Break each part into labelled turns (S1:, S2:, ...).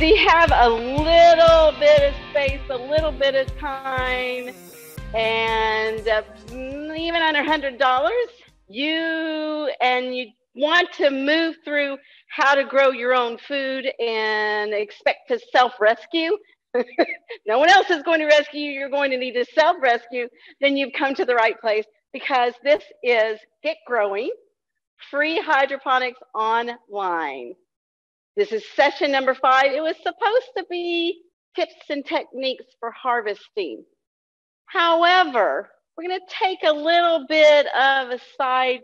S1: you have a little bit of space, a little bit of time, and uh, even under $100, you and you want to move through how to grow your own food and expect to self rescue? no one else is going to rescue you. You're going to need to self rescue. Then you've come to the right place because this is Get Growing Free Hydroponics Online. This is session number five. It was supposed to be tips and techniques for harvesting. However, we're going to take a little bit of a side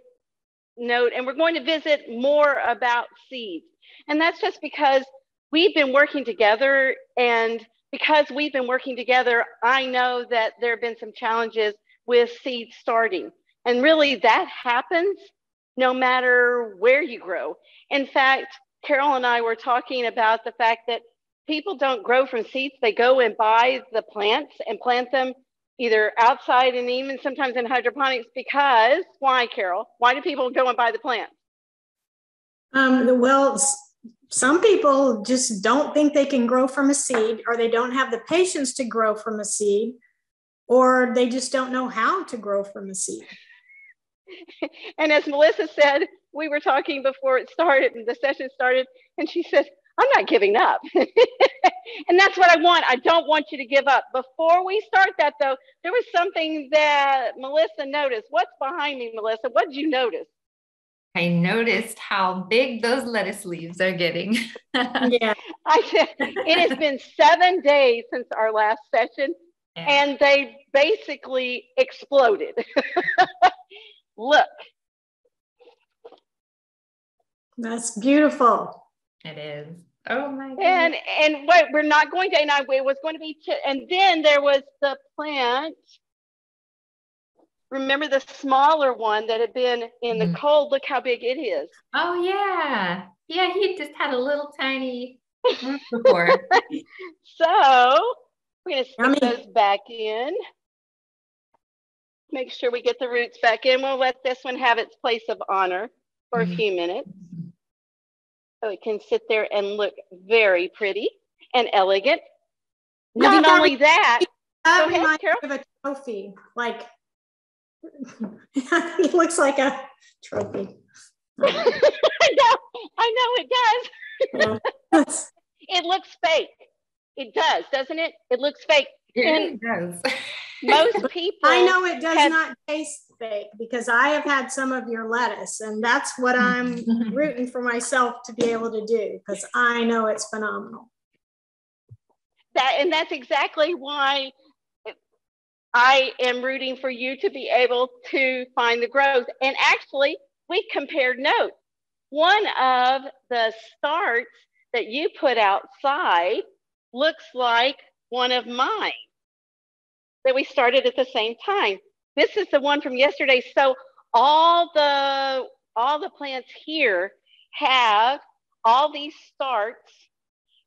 S1: note and we're going to visit more about seeds. And that's just because we've been working together. And because we've been working together, I know that there have been some challenges with seed starting. And really, that happens no matter where you grow. In fact, Carol and I were talking about the fact that people don't grow from seeds. They go and buy the plants and plant them either outside and even sometimes in hydroponics because why, Carol? Why do people go and buy the plants?
S2: Um, well, some people just don't think they can grow from a seed, or they don't have the patience to grow from a seed, or they just don't know how to grow from a seed.
S1: and as Melissa said, we were talking before it started and the session started, and she said, I'm not giving up. and that's what I want. I don't want you to give up. Before we start that, though, there was something that Melissa noticed. What's behind me, Melissa? What did you notice?
S3: I noticed how big those lettuce leaves are getting.
S1: yeah. I it has been seven days since our last session, yeah. and they basically exploded. Look.
S2: That's beautiful.
S3: It is. Oh my
S1: God. And and what we're not going to and I it was going to be and then there was the plant. Remember the smaller one that had been in the mm. cold. Look how big it is.
S3: Oh yeah. Yeah, he just had a little tiny before.
S1: so we're gonna stick those back in. Make sure we get the roots back in. We'll let this one have its place of honor for mm-hmm. a few minutes. So it can sit there and look very pretty and elegant. Not that only that,
S2: that reminds me of a trophy. Like it looks like a trophy.
S1: I know, I know it does. It looks fake. It does, doesn't it? It looks fake.
S3: It does.
S1: Most people
S2: I know it does have, not taste fake because I have had some of your lettuce, and that's what I'm rooting for myself to be able to do because I know it's phenomenal.
S1: That and that's exactly why I am rooting for you to be able to find the growth. And actually, we compared notes. One of the starts that you put outside looks like one of mine that we started at the same time. This is the one from yesterday. So all the all the plants here have all these starts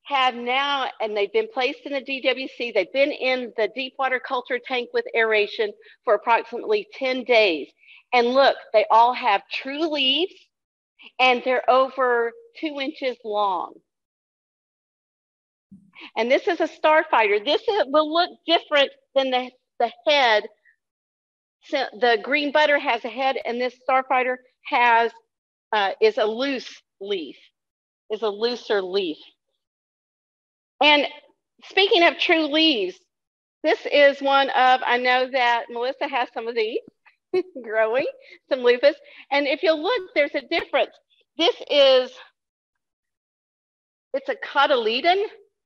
S1: have now, and they've been placed in the DWC. They've been in the deep water culture tank with aeration for approximately 10 days. And look, they all have true leaves and they're over two inches long. And this is a starfighter. This is, will look different than the, the head so the green butter has a head and this starfighter has, uh, is a loose leaf, is a looser leaf. And speaking of true leaves, this is one of, I know that Melissa has some of these growing, some loofahs. And if you look, there's a difference. This is, it's a cotyledon.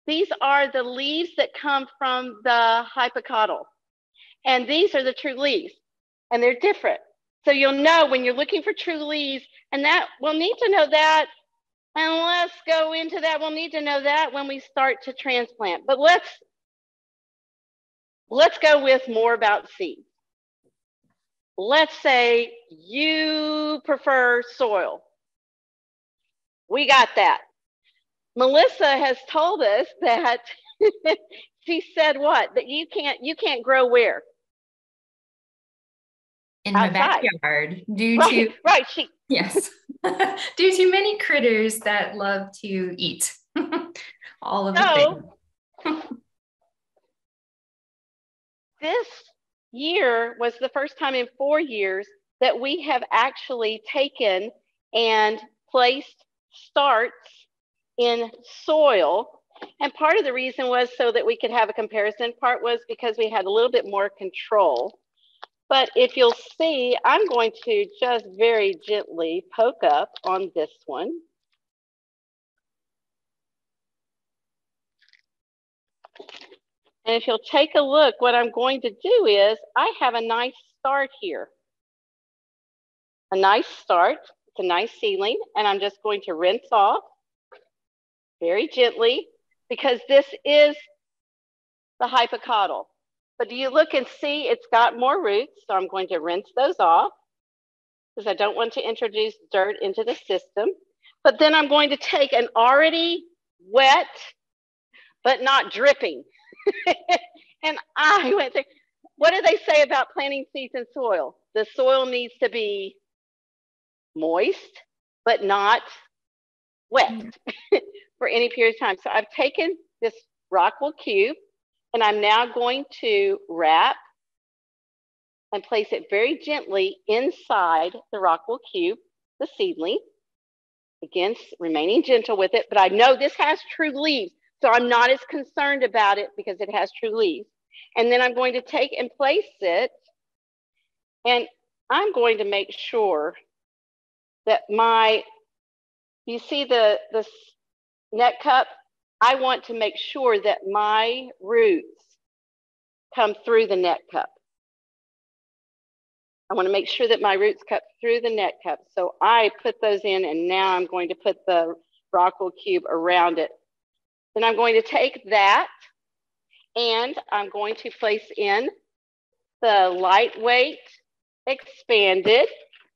S1: These are the leaves that come from the hypocotyl. And these are the true leaves and they're different. So you'll know when you're looking for true leaves, and that we'll need to know that. And let's go into that. We'll need to know that when we start to transplant. But let's let's go with more about seeds. Let's say you prefer soil. We got that. Melissa has told us that she said what? That you can't you can't grow where?
S3: in Outside. my backyard due
S1: right,
S3: to
S1: right she
S3: yes due to many critters that love to eat all of the
S1: So-
S3: things.
S1: this year was the first time in four years that we have actually taken and placed starts in soil. And part of the reason was so that we could have a comparison. Part was because we had a little bit more control. But if you'll see, I'm going to just very gently poke up on this one. And if you'll take a look, what I'm going to do is I have a nice start here. A nice start, it's a nice ceiling, and I'm just going to rinse off very gently because this is the hypocotyl. But do you look and see it's got more roots, so I'm going to rinse those off because I don't want to introduce dirt into the system. But then I'm going to take an already wet, but not dripping and I went. What do they say about planting seeds in soil? The soil needs to be moist, but not wet mm-hmm. for any period of time. So I've taken this Rockwool cube and I'm now going to wrap and place it very gently inside the Rockwool cube, the seedling. Again, remaining gentle with it, but I know this has true leaves. So I'm not as concerned about it because it has true leaves. And then I'm going to take and place it. And I'm going to make sure that my, you see the, the net cup? I want to make sure that my roots come through the net cup. I want to make sure that my roots cut through the net cup. So I put those in and now I'm going to put the Rockwool cube around it then I'm going to take that and I'm going to place in the lightweight expanded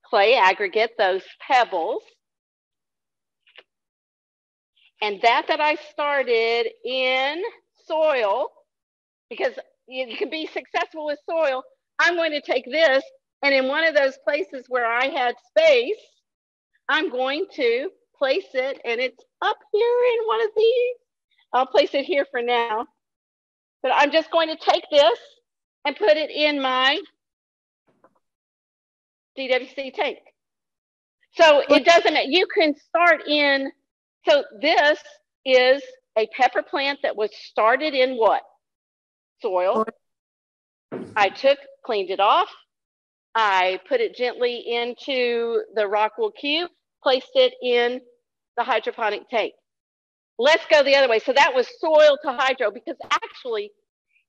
S1: clay aggregate, those pebbles. And that that I started in soil, because you can be successful with soil, I'm going to take this and in one of those places where I had space, I'm going to place it and it's up here in one of these I'll place it here for now. But I'm just going to take this and put it in my DWC tank. So it doesn't. You can start in, so this is a pepper plant that was started in what? Soil. I took, cleaned it off. I put it gently into the Rockwool cube, placed it in the hydroponic tank. Let's go the other way. So that was soil to hydro because actually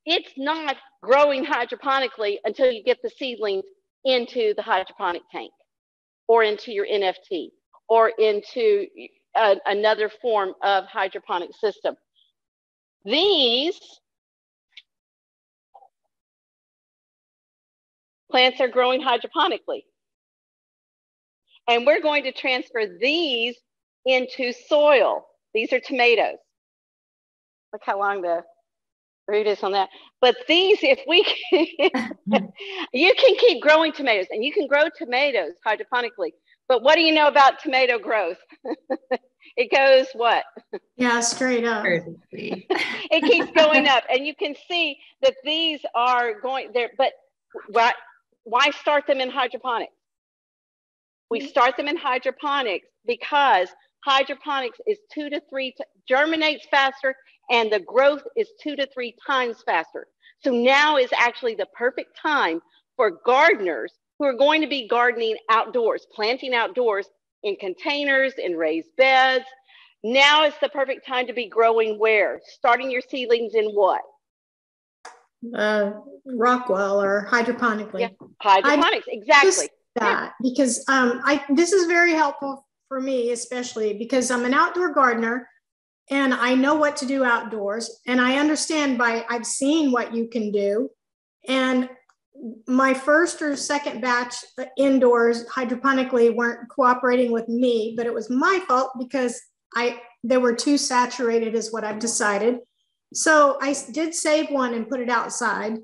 S1: it's not growing hydroponically until you get the seedlings into the hydroponic tank or into your NFT or into a, another form of hydroponic system. These plants are growing hydroponically. And we're going to transfer these into soil. These are tomatoes. Look how long the root is on that. But these, if we can, you can keep growing tomatoes and you can grow tomatoes hydroponically. But what do you know about tomato growth? it goes what?
S2: Yeah, straight up.
S1: it keeps going up. And you can see that these are going there. But why, why start them in hydroponics? We mm-hmm. start them in hydroponics because hydroponics is two to three, germinates faster, and the growth is two to three times faster. So now is actually the perfect time for gardeners who are going to be gardening outdoors, planting outdoors in containers, in raised beds. Now is the perfect time to be growing where? Starting your seedlings in what?
S2: Uh, Rockwool or hydroponically.
S1: Yeah, hydroponics, exactly.
S2: That because um, I this is very helpful for me, especially because I'm an outdoor gardener and I know what to do outdoors. And I understand by I've seen what you can do. And my first or second batch indoors hydroponically weren't cooperating with me, but it was my fault because I they were too saturated, is what I've decided. So I did save one and put it outside.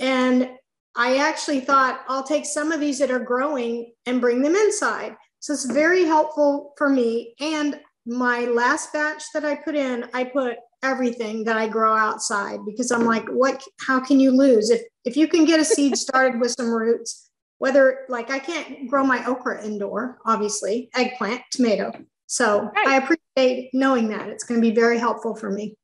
S2: And I actually thought I'll take some of these that are growing and bring them inside. So it's very helpful for me. And my last batch that I put in, I put everything that I grow outside because I'm like, what, how can you lose? If, if you can get a seed started with some roots, whether like I can't grow my okra indoor, obviously, eggplant, tomato. So right. I appreciate knowing that. It's going to be very helpful for me.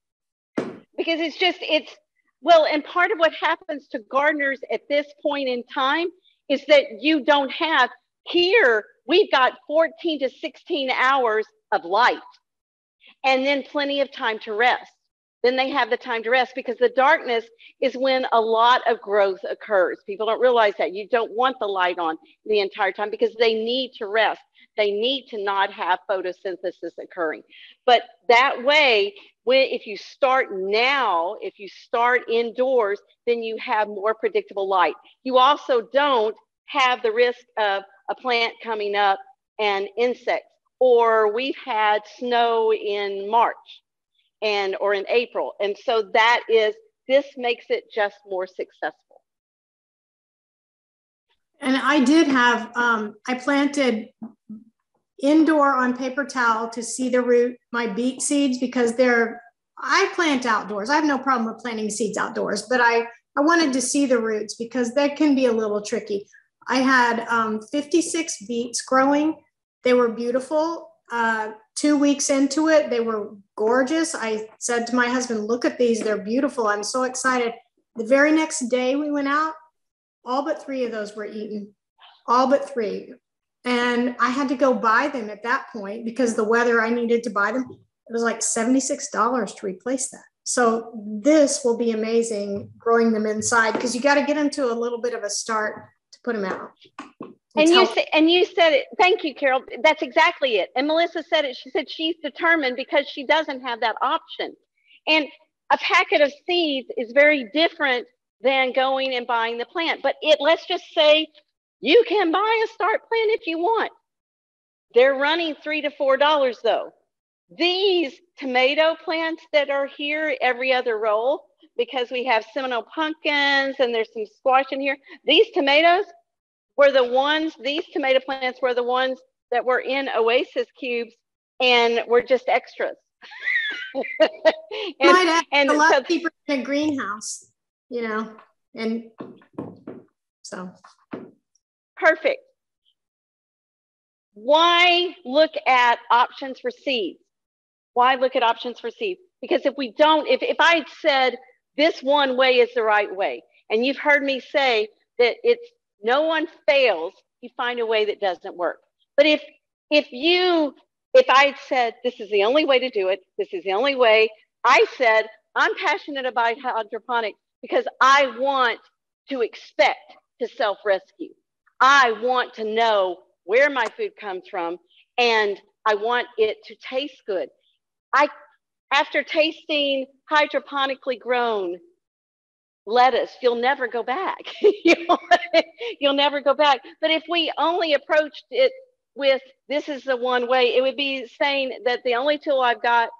S1: Because it's just, it's, well, and part of what happens to gardeners at this point in time is that you don't have here, we've got 14 to 16 hours of light and then plenty of time to rest. Then they have the time to rest because the darkness is when a lot of growth occurs. People don't realize that. You don't want the light on the entire time because they need to rest. They need to not have photosynthesis occurring. But that way, when, if you start now, if you start indoors, then you have more predictable light. You also don't have the risk of a plant coming up and insects or we've had snow in March and or in April. And so that is this makes it just more successful.
S2: And I did have um, I planted indoor on paper towel to see the root my beet seeds because they're I plant outdoors. I have no problem with planting seeds outdoors, but I I wanted to see the roots because that can be a little tricky. I had um, 56 beets growing they were beautiful. Uh, two weeks into it, they were gorgeous. I said to my husband, Look at these, they're beautiful. I'm so excited. The very next day we went out, all but three of those were eaten, all but three. And I had to go buy them at that point because the weather I needed to buy them, it was like $76 to replace that. So this will be amazing growing them inside because you got to get them to a little bit of a start to put them out
S1: and you said and you said it thank you carol. That's exactly it. And melissa said it. She said she's determined because she doesn't have that option. And a packet of seeds is very different than going and buying the plant. But it let's just say you can buy a start plant if you want. They're running three to four dollars though. These tomato plants that are here every other roll because we have seminole pumpkins and there's some squash in here these tomatoes were the ones, these tomato plants were the ones that were in Oasis cubes and were just extras.
S2: and, and a lot so, cheaper in a greenhouse, you know, and so.
S1: Perfect. Why look at options for seeds? Why look at options for seeds? Because if we don't, if, if I said this one way is the right way, and you've heard me say that it's no one fails. You find a way that doesn't work. But if if you if I had said this is the only way to do it, this is the only way, I said I'm passionate about hydroponics because I want to expect to self-rescue. I want to know where my food comes from and I want it to taste good. I after tasting hydroponically grown lettuce, you'll never go back. you'll never go back. But if we only approached it with this is the one way, it would be saying that the only tool I've got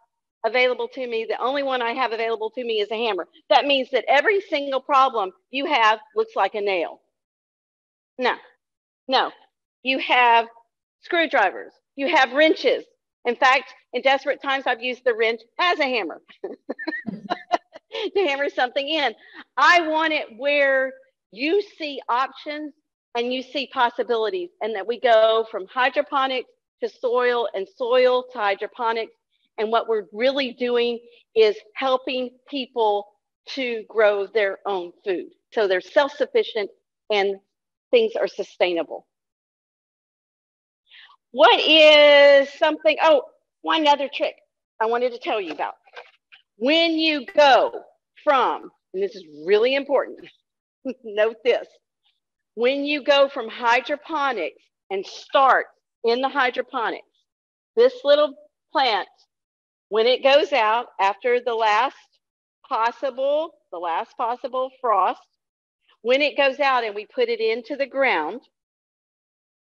S1: available to me, the only one I have available to me is a hammer. That means that every single problem you have looks like a nail. No, no. You have screwdrivers, you have wrenches. In fact, in desperate times, I've used the wrench as a hammer. to hammer something in. I want it where you see options and you see possibilities, and that we go from hydroponics to soil and soil to hydroponics. And what we're really doing is helping people to grow their own food. So they're self sufficient and things are sustainable. What is something? Oh, one other trick I wanted to tell you about. When you go from, and this is really important, note this, when you go from hydroponics and start in the hydroponics, this little plant, when it goes out after the last possible, the last possible frost, when it goes out and we put it into the ground,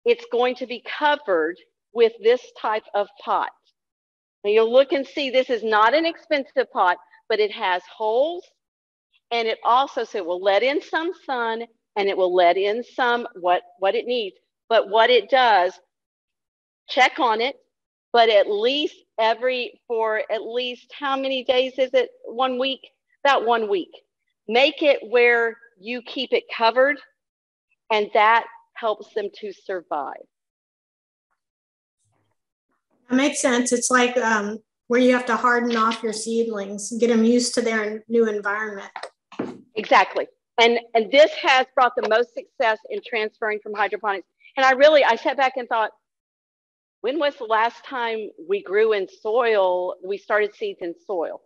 S1: it's going to be covered with this type of pot. Now you'll look and see this is not an expensive pot, but it has holes and it also so it will let in some sun and it will let in some what what it needs. But what it does, check on it, but at least every for at least how many days is it? One week? About one week. Make it where you keep it covered, and that helps them to survive.
S2: That makes sense. It's like um, where you have to harden off your seedlings, get them used to their new environment.
S1: Exactly. And, and this has brought the most success in transferring from hydroponics. And I really, I sat back and thought, when was the last time we grew in soil? We started seeds in soil.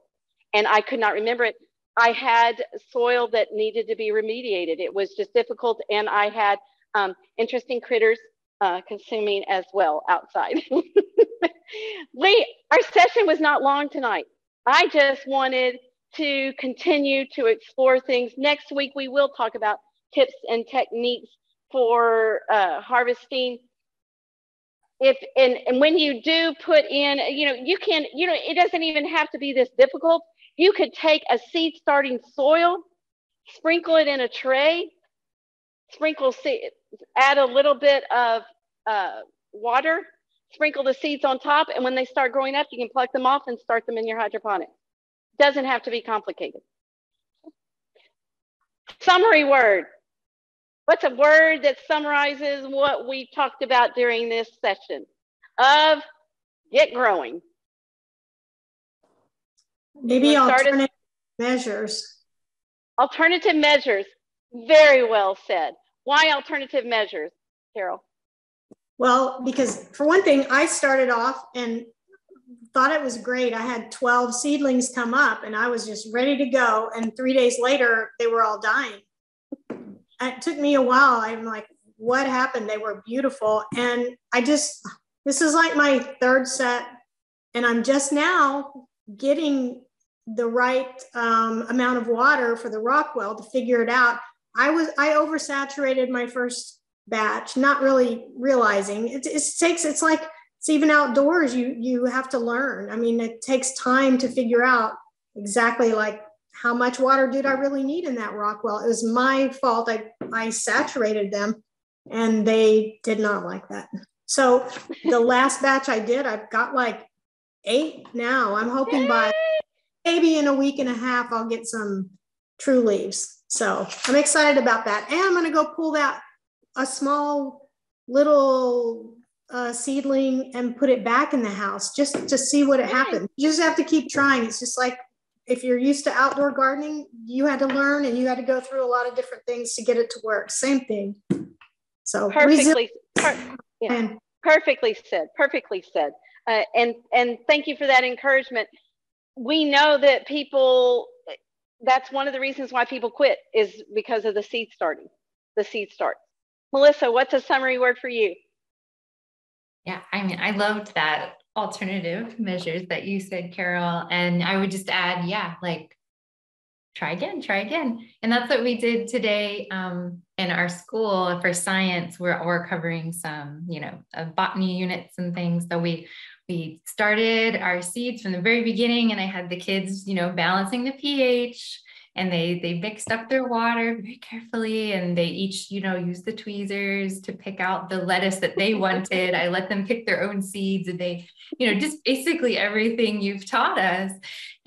S1: And I could not remember it. I had soil that needed to be remediated. It was just difficult. And I had um, interesting critters uh, consuming as well outside. Lee, our session was not long tonight. I just wanted to continue to explore things. Next week, we will talk about tips and techniques for uh, harvesting. If and, and when you do put in, you know, you can, you know, it doesn't even have to be this difficult. You could take a seed starting soil, sprinkle it in a tray, sprinkle seed, add a little bit of uh, water, sprinkle the seeds on top, and when they start growing up, you can pluck them off and start them in your hydroponic. Doesn't have to be complicated. Summary word. What's a word that summarizes what we talked about during this session of get growing?
S2: Maybe alternative measures.
S1: Alternative measures. Very well said. Why alternative measures, Carol?
S2: Well, because for one thing, I started off and thought it was great. I had 12 seedlings come up and I was just ready to go. And three days later, they were all dying. It took me a while. I'm like, what happened? They were beautiful. And I just, this is like my third set. And I'm just now getting the right um, amount of water for the Rockwool to figure it out. I was, I oversaturated my first batch, not really realizing it, it takes, it's like, it's even outdoors you you have to learn. I mean it takes time to figure out exactly like how much water did i really need in that rock? Well it was my fault. I i saturated them and they did not like that. So the last batch i did i've got like eight now. I'm hoping by maybe in a week and a half i'll get some true leaves. So i'm excited about that. And i'm going to go pull that a small little a seedling and put it back in the house just to see what it happens. You just have to keep trying. It's just like if you're used to outdoor gardening, you had to learn and you had to go through a lot of different things to get it to work. Same thing. So
S1: perfectly, per- yeah, perfectly said. Perfectly said. Uh, and and thank you for that encouragement. We know that people. That's one of the reasons why people quit is because of the seed starting, the seed start. Melissa, what's a summary word for you?
S3: Yeah, I mean, I loved that alternative measures that you said, Carol. And I would just add, yeah, like try again, try again. And that's what we did today um, in our school for science. We're, we're covering some, you know, uh, botany units and things. So we we started our seeds from the very beginning, and I had the kids, you know, balancing the pH and they they mixed up their water very carefully and they each you know used the tweezers to pick out the lettuce that they wanted. I let them pick their own seeds and they you know just basically everything you've taught us.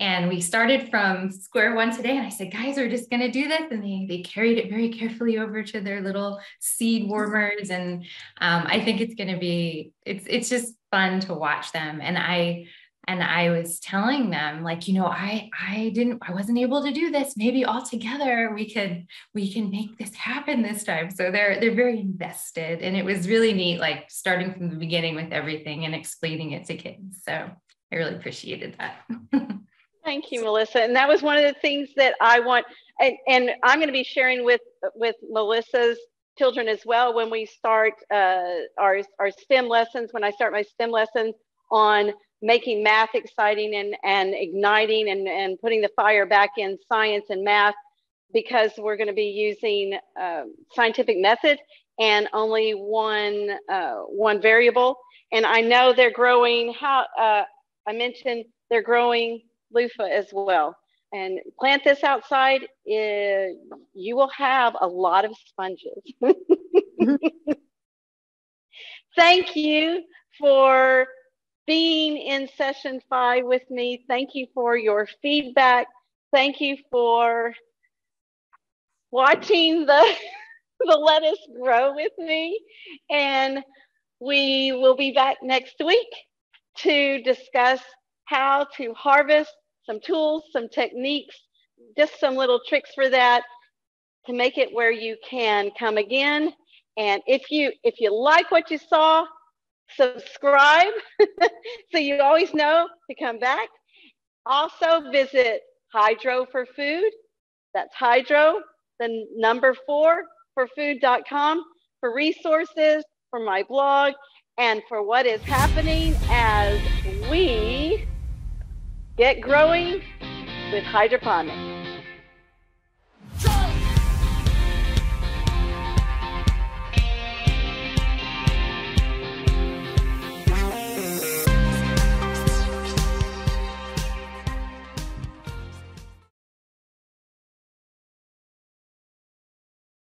S3: And we started from square one today and i said guys we're just going to do this and they they carried it very carefully over to their little seed warmers. And um, i think it's going to be it's it's just fun to watch them. And i and i was telling them like you know i i didn't i wasn't able to do this. Maybe all together we could we can make this happen this time. So they're they're very invested. And it was really neat like starting from the beginning with everything and explaining it to kids. So i really appreciated that.
S1: Thank you melissa. And that was one of the things that i want and, and i'm going to be sharing with with melissa's children as well when we start uh, our, our STEM lessons, when I start my STEM lessons on making math exciting and, and igniting and, and putting the fire back in science and math because we're going to be using uh, scientific method and only one uh, one variable. And I know they're growing. How uh, I mentioned they're growing loofah as well. And plant this outside, it, you will have a lot of sponges. Thank you for being in session five with me. Thank you for your feedback. Thank you for watching the, the lettuce grow with me. And we will be back next week to discuss how to harvest some tools, some techniques, just some little tricks for that to make it where you can come again. And if you if you like what you saw, subscribe so you always know to come back. Also visit Hydro for Food. That's Hydro, the number four for food.com for resources, for my blog, and for what is happening as we get growing with hydroponics.